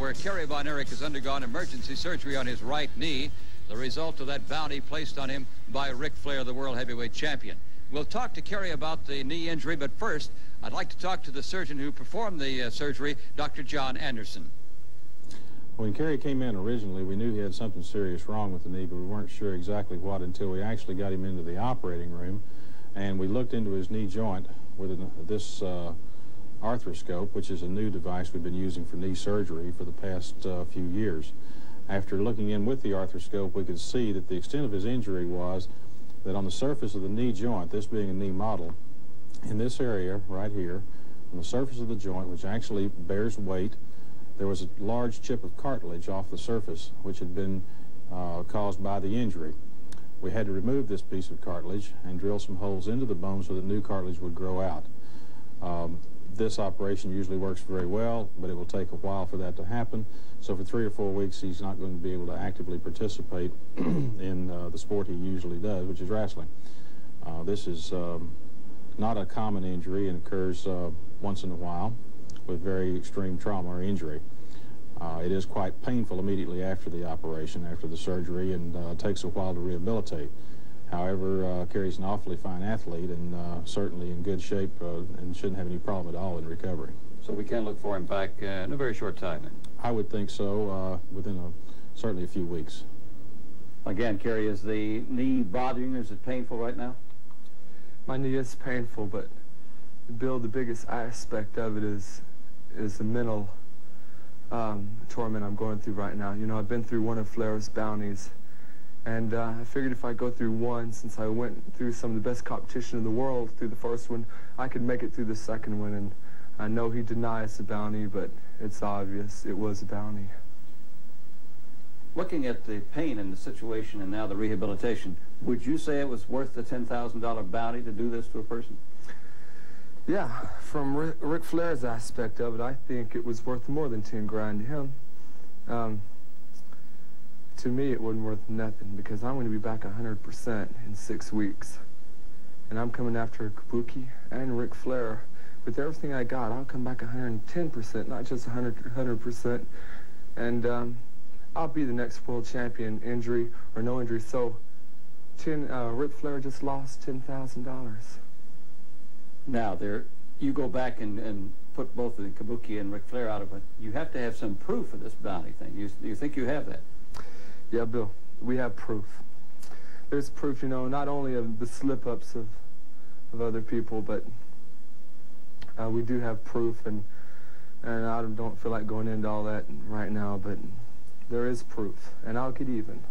where Kerry Von Erich has undergone emergency surgery on his right knee, the result of that bounty placed on him by Ric Flair, the world heavyweight champion. We'll talk to Kerry about the knee injury, but first, I'd like to talk to the surgeon who performed the uh, surgery, Dr. John Anderson. When Kerry came in originally, we knew he had something serious wrong with the knee, but we weren't sure exactly what until we actually got him into the operating room, and we looked into his knee joint with this uh, arthroscope, which is a new device we've been using for knee surgery for the past uh, few years. After looking in with the arthroscope, we could see that the extent of his injury was that on the surface of the knee joint, this being a knee model, in this area right here, on the surface of the joint, which actually bears weight, there was a large chip of cartilage off the surface, which had been uh, caused by the injury. We had to remove this piece of cartilage and drill some holes into the bone so that new cartilage would grow out. Um, this operation usually works very well, but it will take a while for that to happen. So for three or four weeks, he's not going to be able to actively participate in uh, the sport he usually does, which is wrestling. Uh, this is um, not a common injury and occurs uh, once in a while with very extreme trauma or injury. Uh, it is quite painful immediately after the operation, after the surgery, and uh, takes a while to rehabilitate. However, uh, Kerry's an awfully fine athlete and uh, certainly in good shape uh, and shouldn't have any problem at all in recovery. So we can look for him back uh, in a very short time. Then. I would think so, uh, within a, certainly a few weeks. Again, Kerry, is the knee bothering you? Is it painful right now? My knee is painful, but Bill, the biggest aspect of it is is the mental um, torment I'm going through right now. You know, I've been through one of Flair's bounties, and uh, I figured if I go through one, since I went through some of the best competition in the world through the first one, I could make it through the second one. And I know he denies the bounty, but it's obvious it was a bounty. Looking at the pain and the situation and now the rehabilitation, would you say it was worth the $10,000 bounty to do this to a person? Yeah, from Ric, Ric Flair's aspect of it, I think it was worth more than 10 grand to him. Um, to me, it wasn't worth nothing because I'm going to be back 100% in six weeks. And I'm coming after Kabuki and Ric Flair. With everything I got, I'll come back 110%, not just 100, 100%. And um, I'll be the next world champion, injury or no injury. So, ten, uh, Ric Flair just lost $10,000. Now, there, you go back and, and put both the Kabuki and Ric Flair out of it. You have to have some proof of this bounty thing. You, you think you have that? Yeah, Bill, we have proof. There's proof, you know, not only of the slip-ups of, of other people, but uh, we do have proof, and, and I don't feel like going into all that right now, but there is proof, and I'll get even.